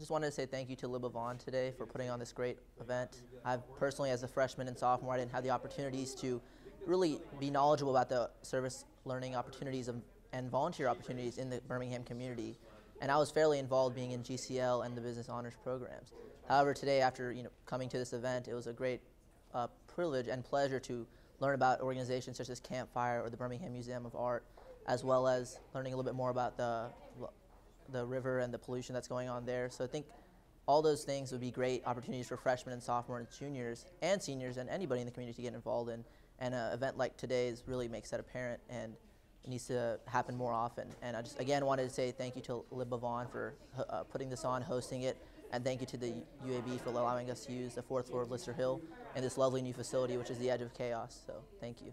just wanted to say thank you to Libba Vaughan today for putting on this great event. I've personally, as a freshman and sophomore, I didn't have the opportunities to really be knowledgeable about the service learning opportunities and volunteer opportunities in the Birmingham community. And I was fairly involved being in GCL and the business honors programs. However, today, after you know coming to this event, it was a great uh, privilege and pleasure to learn about organizations such as Campfire or the Birmingham Museum of Art, as well as learning a little bit more about the the river and the pollution that's going on there. So I think all those things would be great opportunities for freshmen and sophomore and juniors and seniors and anybody in the community to get involved in. And an event like today's really makes that apparent and it needs to happen more often. And I just again wanted to say thank you to Libba Vaughan for uh, putting this on, hosting it, and thank you to the UAB for allowing us to use the fourth floor of Lister Hill and this lovely new facility, which is the edge of chaos. So thank you.